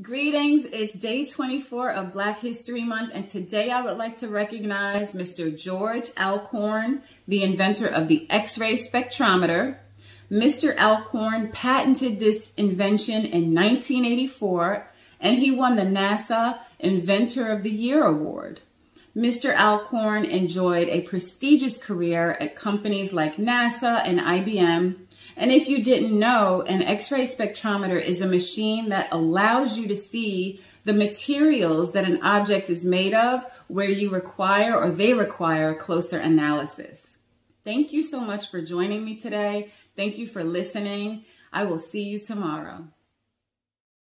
Greetings, it's day 24 of Black History Month, and today I would like to recognize Mr. George Alcorn, the inventor of the X-ray spectrometer. Mr. Alcorn patented this invention in 1984, and he won the NASA Inventor of the Year Award. Mr. Alcorn enjoyed a prestigious career at companies like NASA and IBM, and if you didn't know, an X-ray spectrometer is a machine that allows you to see the materials that an object is made of where you require or they require closer analysis. Thank you so much for joining me today. Thank you for listening. I will see you tomorrow.